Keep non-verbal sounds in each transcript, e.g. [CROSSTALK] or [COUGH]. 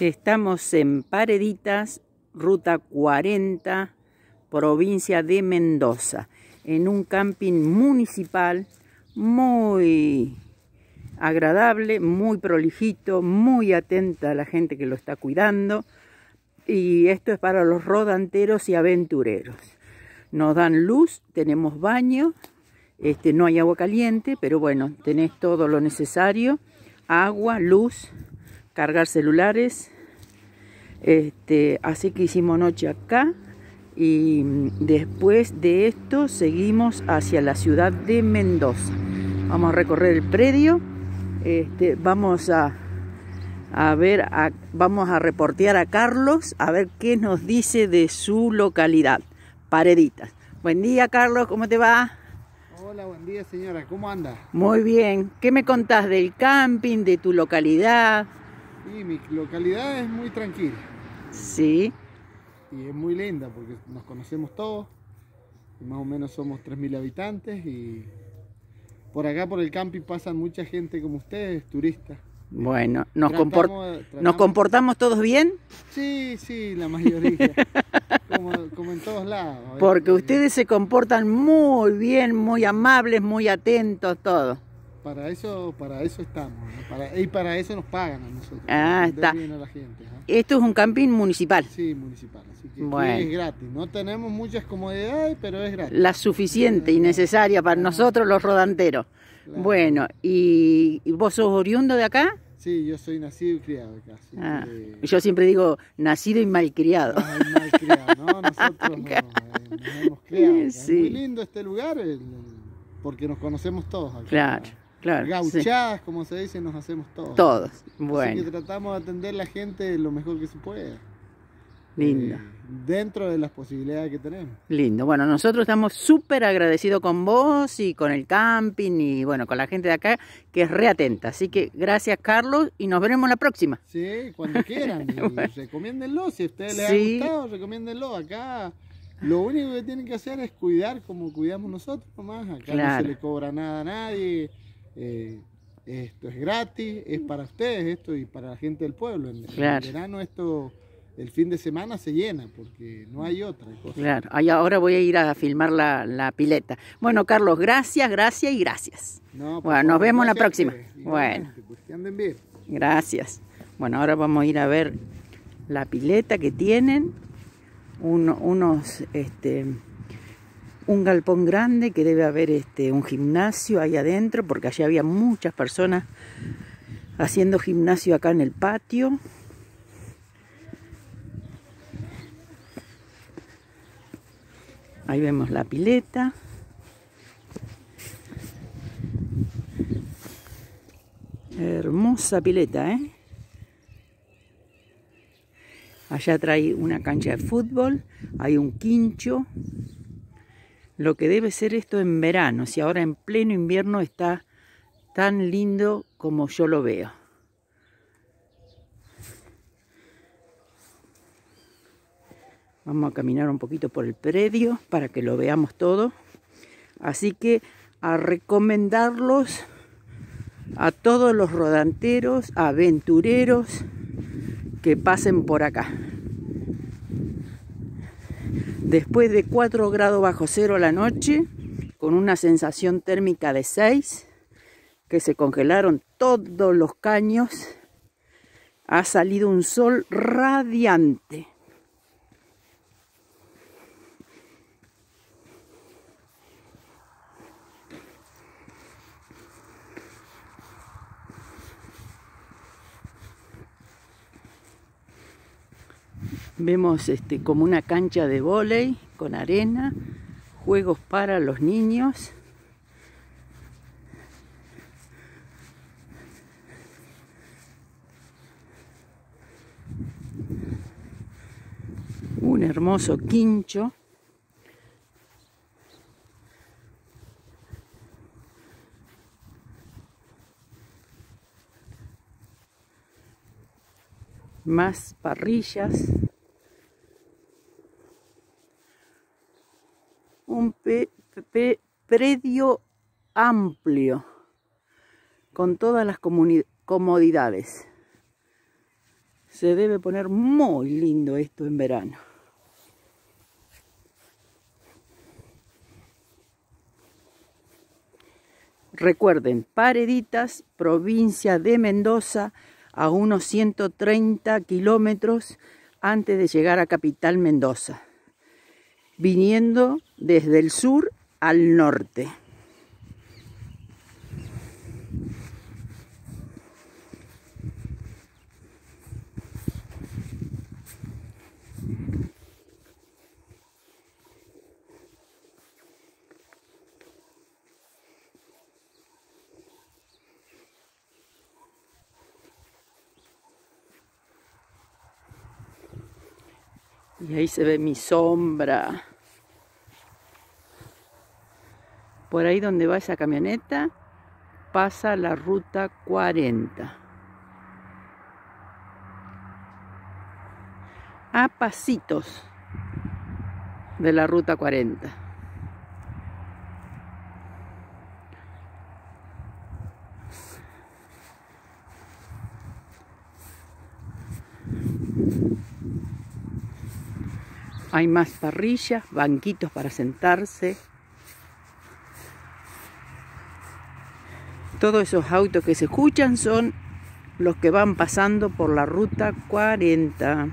Estamos en Pareditas, ruta 40, provincia de Mendoza, en un camping municipal muy agradable, muy prolijito, muy atenta a la gente que lo está cuidando. Y esto es para los rodanteros y aventureros. Nos dan luz, tenemos baño, este, no hay agua caliente, pero bueno, tenés todo lo necesario. Agua, luz, cargar celulares. Este, así que hicimos noche acá y después de esto seguimos hacia la ciudad de Mendoza. Vamos a recorrer el predio, este, vamos a, a ver, a, vamos a reportear a Carlos a ver qué nos dice de su localidad, Pareditas. Buen día Carlos, ¿cómo te va? Hola, buen día señora, ¿cómo anda? Muy bien, ¿qué me contás del camping, de tu localidad? Sí, mi localidad es muy tranquila. Sí. Y es muy linda porque nos conocemos todos. más o menos somos 3.000 habitantes y por acá por el camping pasan mucha gente como ustedes, turistas. Bueno, ¿nos, ¿nos comportamos todos bien? Sí, sí, la mayoría. [LAUGHS] como, en todos lados. Porque ustedes se comportan muy bien, muy amables, muy atentos, todo. Para eso, para eso estamos, y para eso nos pagan a nosotros. Ah, está. la gente, Esto es un camping municipal. Sí, municipal, así que es gratis. No tenemos muchas comodidades, pero es gratis. La suficiente y necesaria para nosotros los rodanteros. Bueno, ¿y vos sos oriundo de acá? Sí, yo soy nacido y criado acá. Ah, yo siempre digo nacido y malcriado. Ah, malcriado, ¿no? [LAUGHS] Nosotros nos, hemos criado. Es muy lindo este lugar porque nos conocemos todos acá. Claro. Claro, Gauchadas, como se dice, nos hacemos todos. Todos, bueno. Así que tratamos de atender a la gente lo mejor que se puede. Lindo. Eh, dentro de las posibilidades que tenemos. Lindo. Bueno, nosotros estamos súper agradecidos con vos y con el camping y bueno, con la gente de acá que es reatenta. Así que gracias Carlos y nos veremos la próxima. Sí, cuando [LAUGHS] quieran. Recomiéndenlo. Si a ustedes les ha gustado, recomiéndenlo. Acá lo único que tienen que hacer es cuidar como cuidamos nosotros nomás. Acá no se le cobra nada a nadie. Eh, esto es gratis, es para ustedes esto y para la gente del pueblo. En, el verano esto, el fin de semana se llena porque no hay otra cosa. Claro, ahora voy a ir a filmar la, pileta. Bueno, Carlos, gracias, gracias y gracias. bueno, nos vemos la próxima. bueno, pues, que anden bien. Gracias. Bueno, ahora vamos a ir a ver la pileta que tienen, unos, este, un galpón grande que debe haber este, un gimnasio ahí adentro, porque allí había muchas personas haciendo gimnasio acá en el patio. Ahí vemos la pileta. Hermosa pileta, ¿eh? Allá trae una cancha de fútbol, hay un quincho, lo que debe ser esto en verano, si ahora en pleno invierno está tan lindo como yo lo veo. Vamos a caminar un poquito por el predio para que lo veamos todo. Así que a recomendarlos a todos los rodanteros, aventureros que pasen por acá. Después de 4 grados bajo cero la noche, con una sensación térmica de 6, que se congelaron todos los caños, ha salido un sol radiante. Vemos este, como una cancha de vóley con arena, juegos para los niños. Un hermoso quincho. Más parrillas. Un predio amplio con todas las comodidades. Se debe poner muy lindo esto en verano. Recuerden, Pareditas, provincia de Mendoza, a unos 130 kilómetros antes de llegar a Capital Mendoza, viniendo desde el sur al norte. Y ahí se ve mi sombra. Por ahí donde va esa camioneta pasa la ruta 40. A pasitos de la ruta 40. Hay más parrillas, banquitos para sentarse. Todos esos autos que se escuchan son los que van pasando por la ruta 40.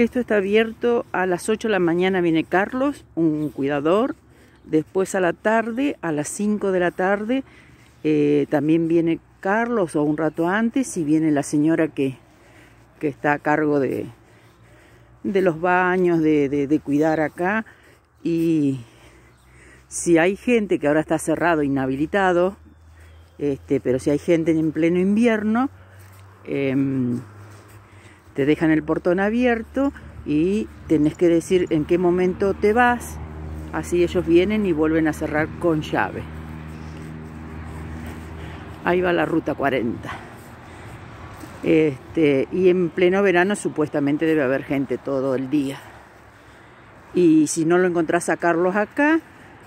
Esto está abierto a las 8 de la mañana viene Carlos, un cuidador. Después a la tarde, a las 5 de la tarde, eh, también viene Carlos o un rato antes y viene la señora que, está a cargo de, de los baños, de, cuidar acá. Y si hay gente que ahora está cerrado, inhabilitado, este, pero si hay gente en pleno invierno, em, te dejan el portón abierto y tenés que decir en qué momento te vas, así ellos vienen y vuelven a cerrar con llave. Ahí va la ruta 40. Este, y en pleno verano supuestamente debe haber gente todo el día. Y si no lo encontrás a Carlos acá,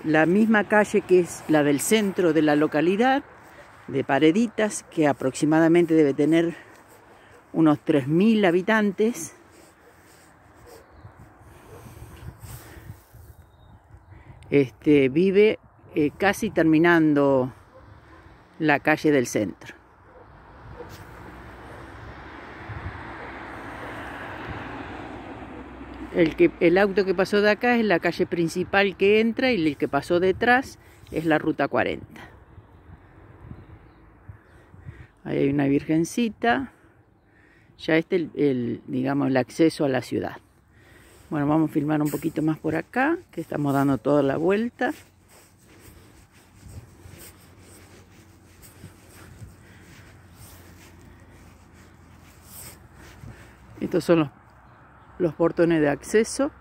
la misma calle que es la del centro de la localidad, de Pareditas, que aproximadamente debe tener unos 3.000 habitantes. Este, vive eh, casi terminando la calle del centro. El, que, el auto que pasó de acá es la calle principal que entra y el que pasó detrás es la ruta 40. Ahí hay una virgencita ya este el, digamos, el acceso a la ciudad. Bueno, vamos a filmar un poquito más por acá, que estamos dando toda la vuelta. Estos son los, los portones de acceso.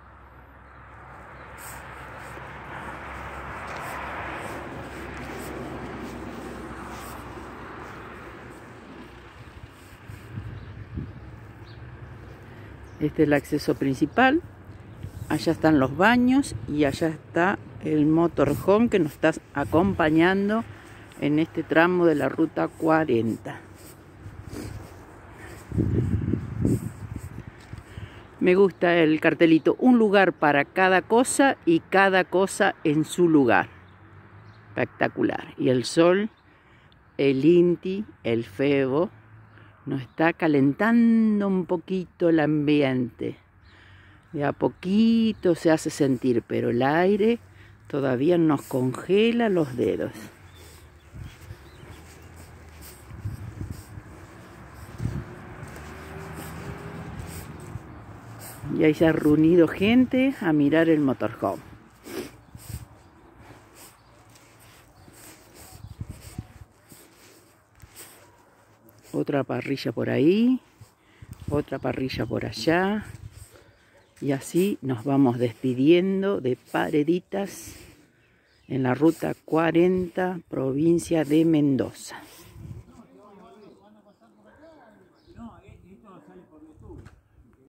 Este es el acceso principal. Allá están los baños y allá está el motorhome que nos está acompañando en este tramo de la ruta 40. Me gusta el cartelito, un lugar para cada cosa y cada cosa en su lugar. Espectacular. Y el sol, el Inti, el Febo, nos está calentando un poquito el ambiente. De a poquito se hace sentir, pero el aire todavía nos congela los dedos. Y ahí se ha reunido gente a mirar el motorhome. Otra parrilla por ahí. Otra parrilla por allá. Y así nos vamos despidiendo de Pareditas en la ruta 40, provincia de Mendoza.